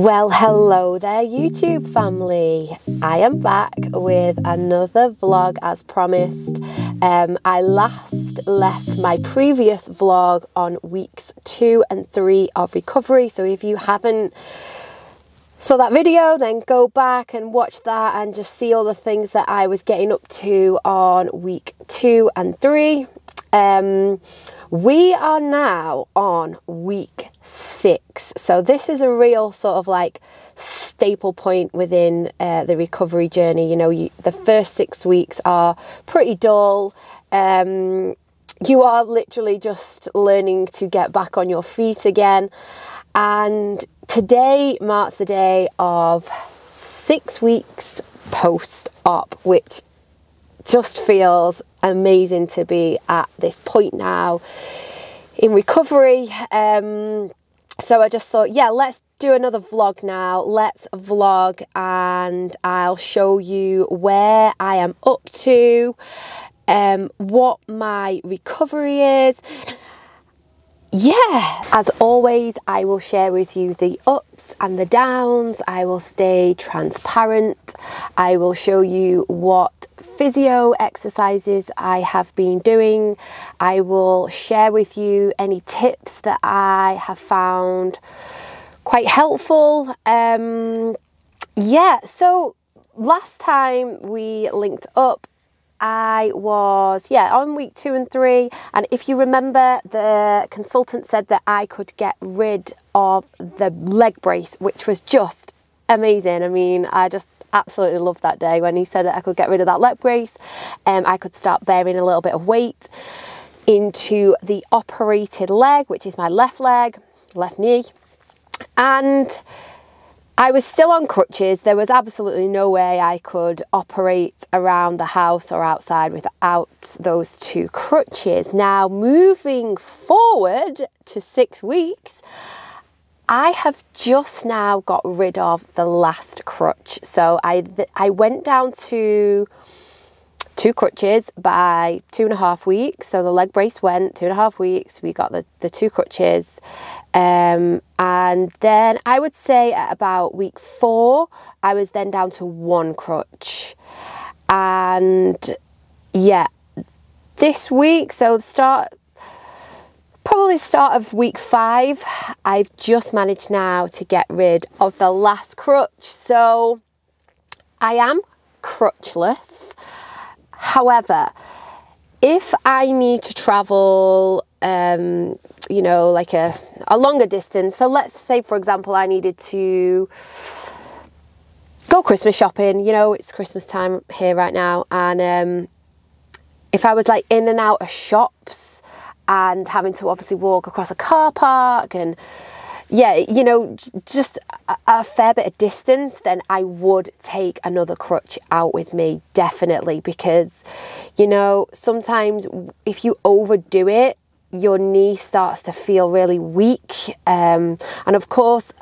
Well, hello there, YouTube family. I am back with another vlog as promised. Um, I last left my previous vlog on weeks two and three of recovery. So if you haven't saw that video, then go back and watch that and just see all the things that I was getting up to on week two and three. Um, we are now on week six. So, this is a real sort of like staple point within uh, the recovery journey. You know, you, the first six weeks are pretty dull. Um, you are literally just learning to get back on your feet again. And today marks the day of six weeks post op, which just feels amazing to be at this point now in recovery. Um, so I just thought, yeah, let's do another vlog now. Let's vlog and I'll show you where I am up to, um, what my recovery is yeah, as always, I will share with you the ups and the downs. I will stay transparent. I will show you what physio exercises I have been doing. I will share with you any tips that I have found quite helpful. Um, yeah, so last time we linked up, I was, yeah, on week two and three. And if you remember, the consultant said that I could get rid of the leg brace, which was just amazing. I mean, I just absolutely loved that day when he said that I could get rid of that leg brace. Um, I could start bearing a little bit of weight into the operated leg, which is my left leg, left knee. And I was still on crutches. There was absolutely no way I could operate around the house or outside without those two crutches. Now, moving forward to six weeks, I have just now got rid of the last crutch. So I, I went down to two crutches by two and a half weeks. So the leg brace went two and a half weeks. We got the, the two crutches. Um, and then I would say at about week four, I was then down to one crutch. And yeah, this week, so the start, probably start of week five, I've just managed now to get rid of the last crutch. So I am crutchless. However, if I need to travel, um, you know, like a, a longer distance, so let's say, for example, I needed to go Christmas shopping, you know, it's Christmas time here right now, and um, if I was like in and out of shops and having to obviously walk across a car park and yeah, you know, just a, fair bit of distance, then I would take another crutch out with me, definitely, because, you know, sometimes if you overdo it, your knee starts to feel really weak. Um, and of course,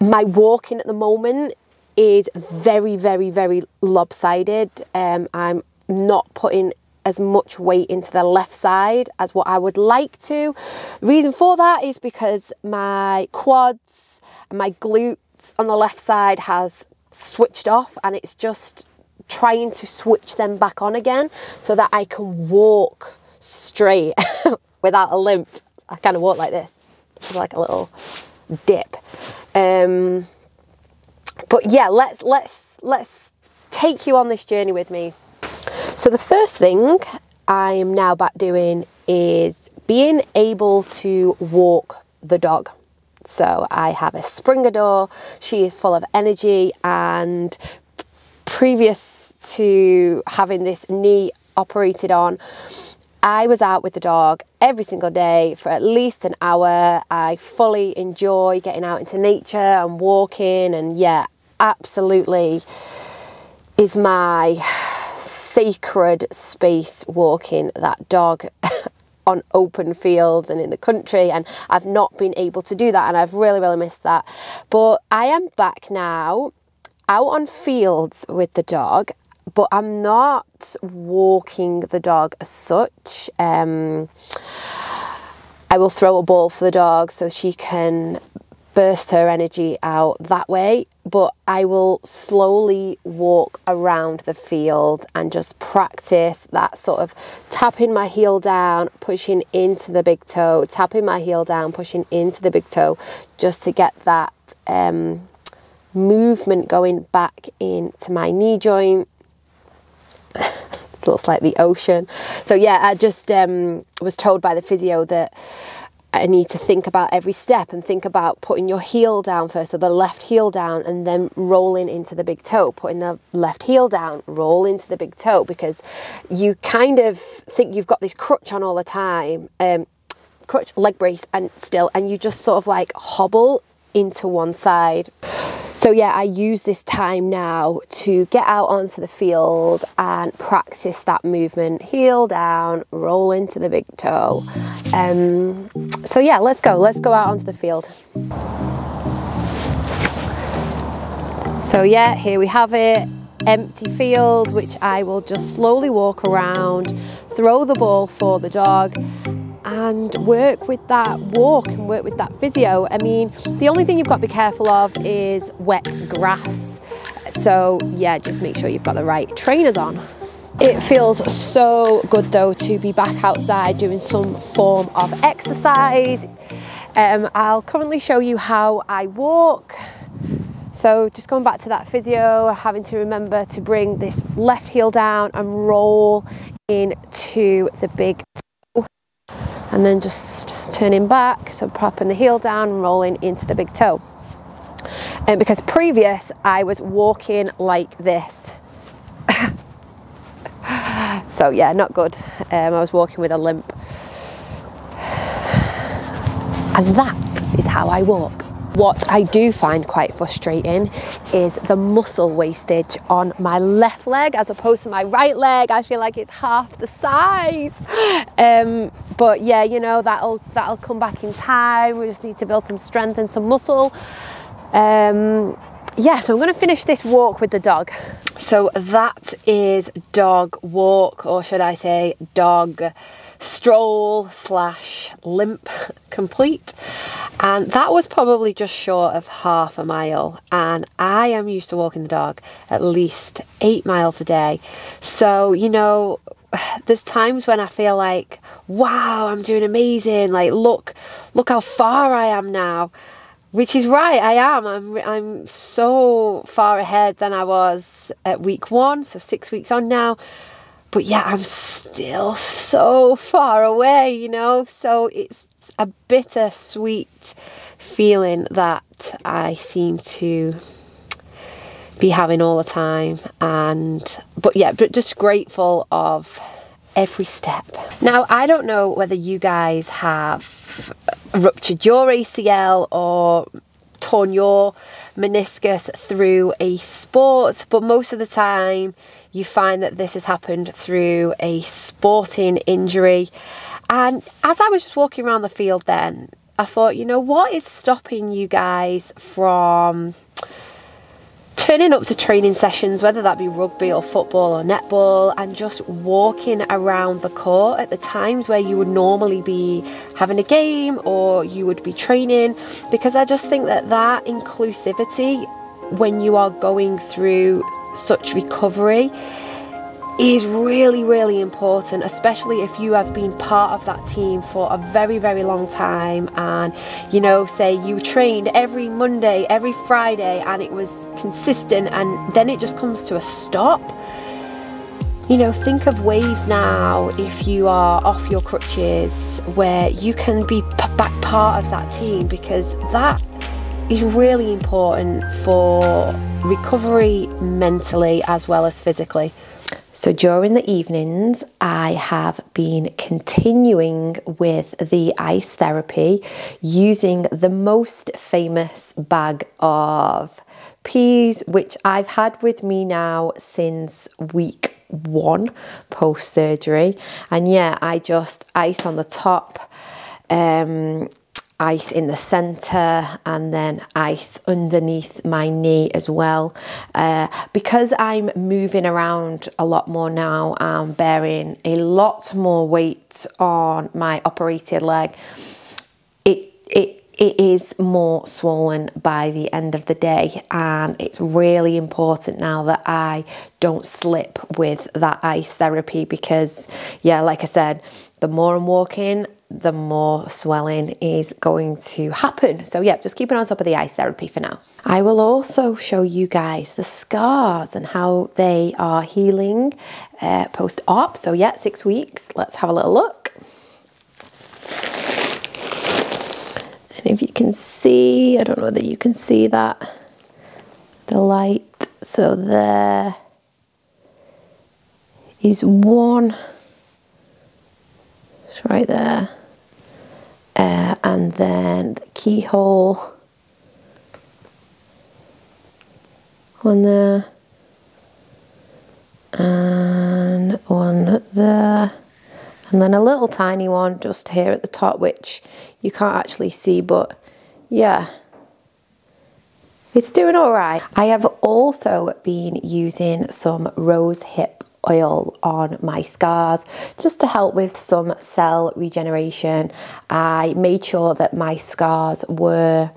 my walking at the moment is very, very, very lopsided. Um, I'm not putting as much weight into the left side as what I would like to. The reason for that is because my quads and my glutes on the left side has switched off and it's just trying to switch them back on again so that I can walk straight without a limp. I kind of walk like this, like a little dip. Um, but yeah, let's let's let's take you on this journey with me so the first thing I am now back doing is being able to walk the dog. So I have a Springador, she is full of energy and previous to having this knee operated on, I was out with the dog every single day for at least an hour. I fully enjoy getting out into nature and walking and yeah, absolutely is my sacred space walking that dog on open fields and in the country and I've not been able to do that and I've really really missed that. But I am back now out on fields with the dog but I'm not walking the dog as such. Um, I will throw a ball for the dog so she can burst her energy out that way. But I will slowly walk around the field and just practice that sort of tapping my heel down, pushing into the big toe, tapping my heel down, pushing into the big toe, just to get that um, movement going back into my knee joint. looks like the ocean. So yeah, I just um, was told by the physio that I need to think about every step and think about putting your heel down first, so the left heel down, and then rolling into the big toe, putting the left heel down, roll into the big toe, because you kind of think you've got this crutch on all the time, um, crutch, leg brace, and still, and you just sort of like hobble into one side. So yeah, I use this time now to get out onto the field and practice that movement. Heel down, roll into the big toe. Um, so yeah, let's go. Let's go out onto the field. So yeah, here we have it. Empty field, which I will just slowly walk around, throw the ball for the dog, and work with that walk and work with that physio. I mean, the only thing you've got to be careful of is wet grass. So yeah, just make sure you've got the right trainers on. It feels so good though to be back outside doing some form of exercise. Um, I'll currently show you how I walk. So just going back to that physio, having to remember to bring this left heel down and roll into the big and then just turning back, so propping the heel down and rolling into the big toe. And because previous I was walking like this. so yeah, not good. Um, I was walking with a limp. And that is how I walk. What I do find quite frustrating is the muscle wastage on my left leg as opposed to my right leg. I feel like it's half the size. Um, but yeah, you know, that'll, that'll come back in time. We just need to build some strength and some muscle. Um, yeah, so I'm going to finish this walk with the dog. So that is dog walk, or should I say dog stroll slash limp complete. And that was probably just short of half a mile. And I am used to walking the dog at least eight miles a day. So, you know, there's times when I feel like, wow, I'm doing amazing. Like, look, look how far I am now. Which is right, I am. I'm I'm so far ahead than I was at week one, so six weeks on now but yeah, I'm still so far away, you know. So it's a bittersweet feeling that I seem to be having all the time and but yeah but just grateful of every step now i don't know whether you guys have ruptured your acl or torn your meniscus through a sport but most of the time you find that this has happened through a sporting injury. And as I was just walking around the field then, I thought, you know, what is stopping you guys from turning up to training sessions, whether that be rugby or football or netball, and just walking around the court at the times where you would normally be having a game or you would be training? Because I just think that that inclusivity when you are going through such recovery is really, really important, especially if you have been part of that team for a very, very long time. And, you know, say you trained every Monday, every Friday, and it was consistent, and then it just comes to a stop. You know, think of ways now if you are off your crutches where you can be back part of that team because that is really important for recovery mentally as well as physically. So during the evenings, I have been continuing with the ice therapy using the most famous bag of peas, which I've had with me now since week one post surgery. And yeah, I just ice on the top. Um, ice in the center and then ice underneath my knee as well. Uh, because I'm moving around a lot more now, I'm bearing a lot more weight on my operated leg. It, it it is more swollen by the end of the day and it's really important now that I don't slip with that ice therapy because yeah like I said the more I'm walking the more swelling is going to happen. So yeah, just keeping on top of the ice therapy for now. I will also show you guys the scars and how they are healing uh, post-op. So yeah, six weeks. Let's have a little look. And if you can see, I don't know whether you can see that, the light. So there is one, right there uh, and then the keyhole. One there. And one there. And then a little tiny one just here at the top which you can't actually see but yeah. It's doing all right. I have also been using some rose hip oil on my scars just to help with some cell regeneration. I made sure that my scars were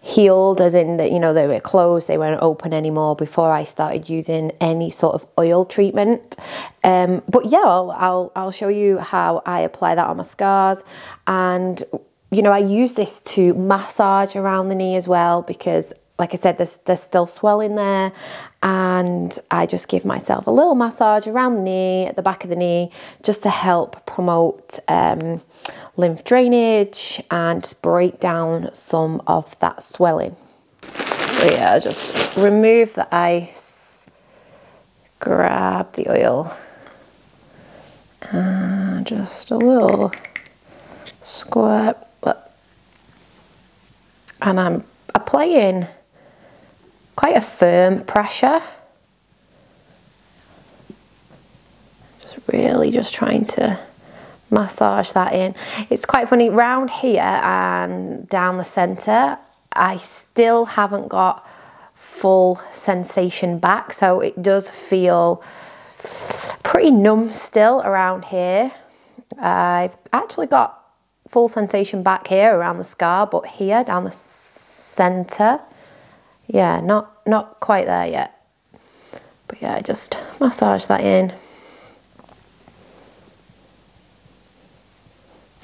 healed as in that you know they were closed they weren't open anymore before I started using any sort of oil treatment um, but yeah I'll, I'll, I'll show you how I apply that on my scars and you know I use this to massage around the knee as well because like I said, there's, there's still swelling there. And I just give myself a little massage around the knee, at the back of the knee, just to help promote um, lymph drainage and break down some of that swelling. So yeah, just remove the ice, grab the oil, and just a little squirt, and I'm applying quite a firm pressure. Just really just trying to massage that in. It's quite funny, round here and down the centre, I still haven't got full sensation back. So it does feel pretty numb still around here. I've actually got full sensation back here around the scar, but here down the centre, yeah, not, not quite there yet. But yeah, just massage that in.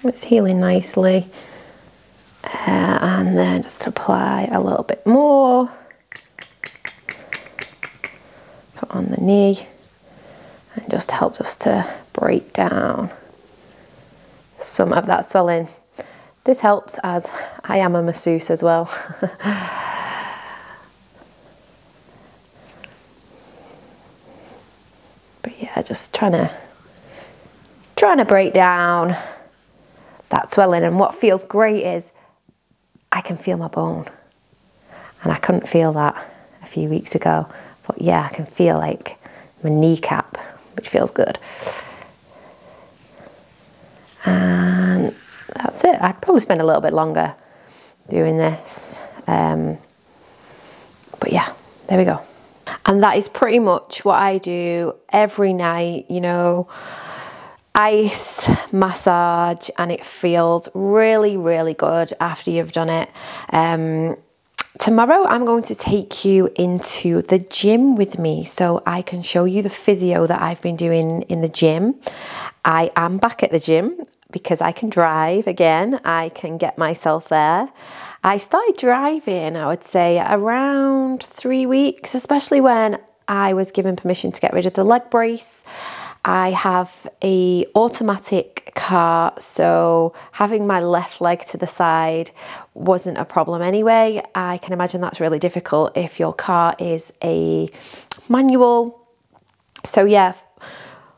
It's healing nicely. Uh, and then just apply a little bit more. Put on the knee and just help us to break down some of that swelling. This helps as I am a masseuse as well. just trying to trying to break down that swelling. And what feels great is I can feel my bone. And I couldn't feel that a few weeks ago. But yeah I can feel like my kneecap which feels good. And that's it. I'd probably spend a little bit longer doing this. Um, but yeah there we go and that is pretty much what I do every night, you know, ice massage and it feels really, really good after you've done it. Um, tomorrow I'm going to take you into the gym with me so I can show you the physio that I've been doing in the gym. I am back at the gym because I can drive again. I can get myself there. I started driving, I would say, around three weeks, especially when I was given permission to get rid of the leg brace. I have a automatic car, so having my left leg to the side wasn't a problem anyway. I can imagine that's really difficult if your car is a manual. So yeah,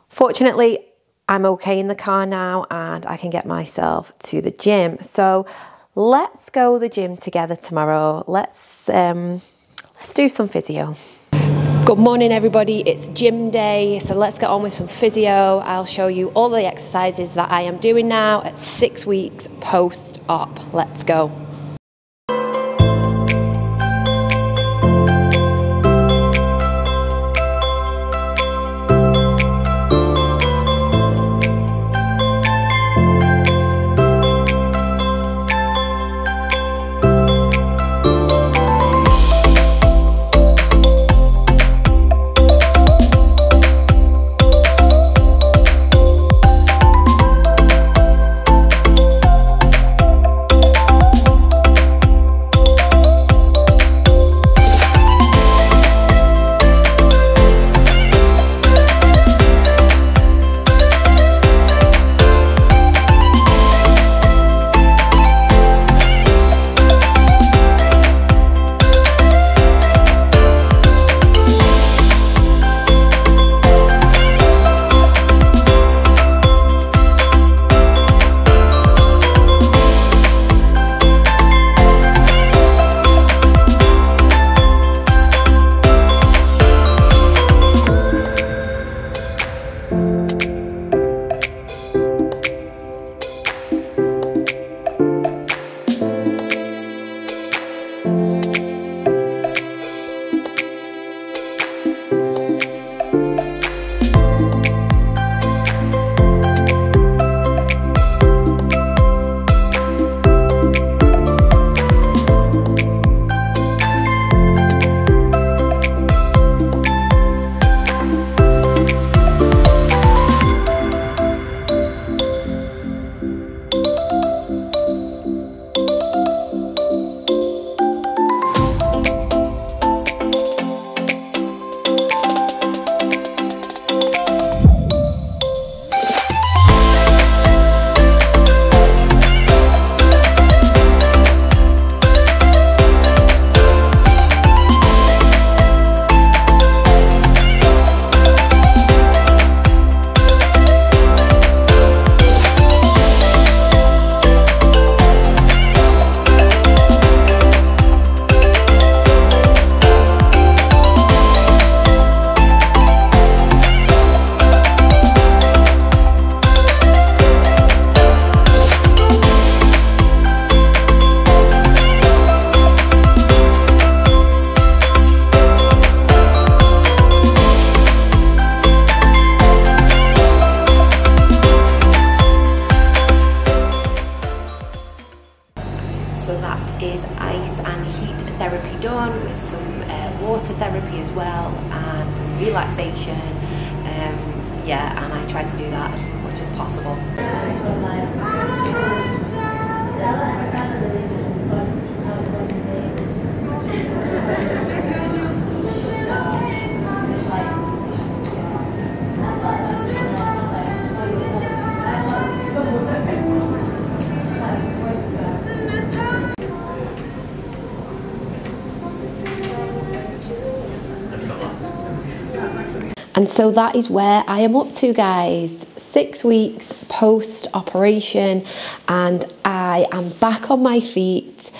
fortunately, I'm okay in the car now and I can get myself to the gym. So let's go the gym together tomorrow. Let's um, let's do some physio. Good morning everybody, it's gym day, so let's get on with some physio. I'll show you all the exercises that I am doing now at six weeks post-op. Let's go. And so that is where I am up to, guys. Six weeks post operation, and I am back on my feet.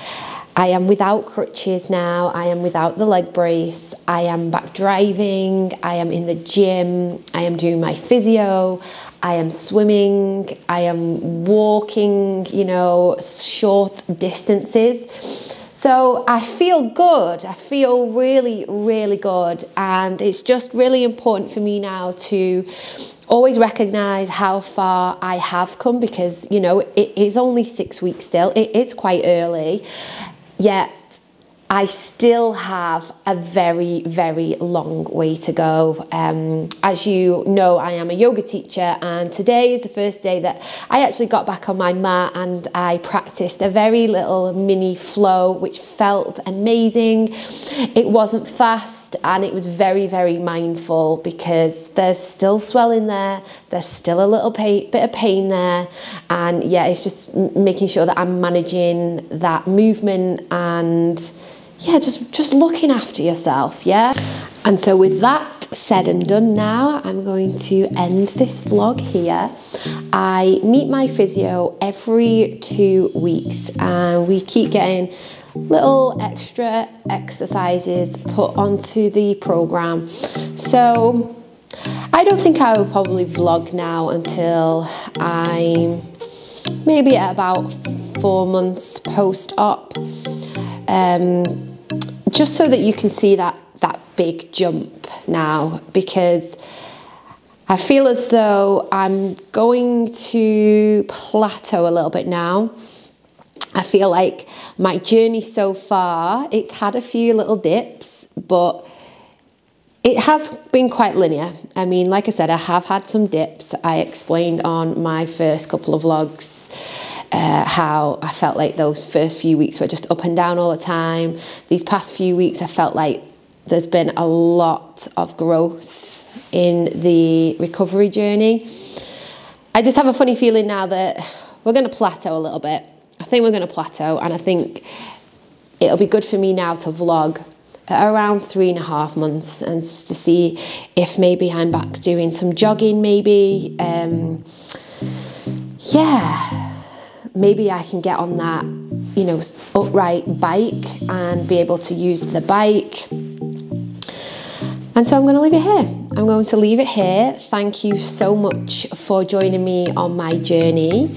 I am without crutches now. I am without the leg brace. I am back driving. I am in the gym. I am doing my physio. I am swimming. I am walking, you know, short distances. So I feel good. I feel really, really good. And it's just really important for me now to always recognize how far I have come because, you know, it is only six weeks still. It is quite early. Yet I still have a very, very long way to go. Um, as you know, I am a yoga teacher, and today is the first day that I actually got back on my mat and I practiced a very little mini flow, which felt amazing. It wasn't fast and it was very, very mindful because there's still swelling there, there's still a little bit of pain there, and yeah, it's just making sure that I'm managing that movement and yeah, just, just looking after yourself, yeah? And so with that said and done now, I'm going to end this vlog here. I meet my physio every two weeks and we keep getting little extra exercises put onto the program. So I don't think I will probably vlog now until I'm maybe at about four months post-op. Um, just so that you can see that that big jump now because I feel as though I'm going to plateau a little bit now. I feel like my journey so far, it's had a few little dips, but it has been quite linear. I mean, like I said, I have had some dips. I explained on my first couple of vlogs uh, how I felt like those first few weeks were just up and down all the time. These past few weeks, I felt like there's been a lot of growth in the recovery journey. I just have a funny feeling now that we're going to plateau a little bit. I think we're going to plateau, and I think it'll be good for me now to vlog around three and a half months and to see if maybe I'm back doing some jogging, maybe. Um, yeah maybe I can get on that, you know, upright bike and be able to use the bike. And so I'm going to leave it here. I'm going to leave it here. Thank you so much for joining me on my journey.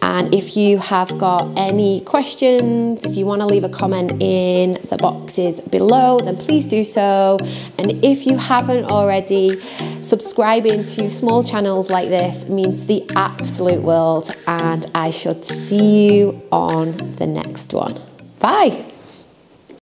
And if you have got any questions, if you want to leave a comment in the boxes below, then please do so. And if you haven't already, subscribing to small channels like this means the absolute world. And I should see you on the next one. Bye.